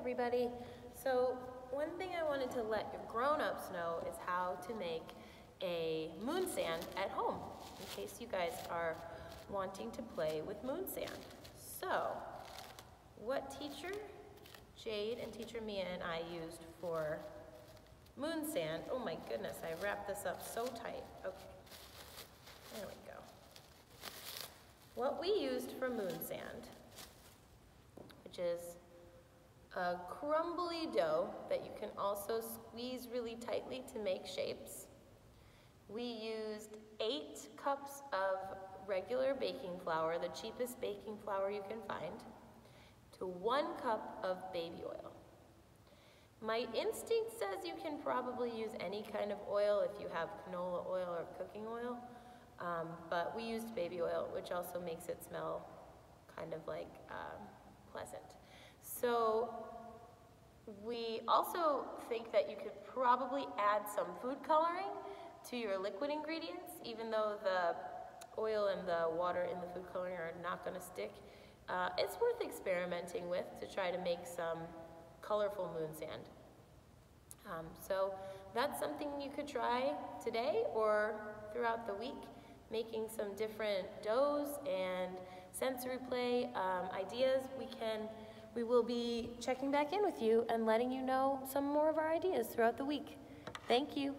everybody. So one thing I wanted to let your grown-ups know is how to make a moon sand at home, in case you guys are wanting to play with moon sand. So, what teacher Jade and teacher Mia and I used for moon sand, oh my goodness, I wrapped this up so tight. Okay, there we go. What we used for moon sand, which is a crumbly dough that you can also squeeze really tightly to make shapes. We used eight cups of regular baking flour, the cheapest baking flour you can find, to one cup of baby oil. My instinct says you can probably use any kind of oil if you have canola oil or cooking oil, um, but we used baby oil, which also makes it smell kind of like um, pleasant. So we also think that you could probably add some food coloring to your liquid ingredients, even though the oil and the water in the food coloring are not going to stick. Uh, it's worth experimenting with to try to make some colorful moon sand. Um, so that's something you could try today or throughout the week, making some different doughs and sensory play um, ideas. We can we will be checking back in with you and letting you know some more of our ideas throughout the week. Thank you.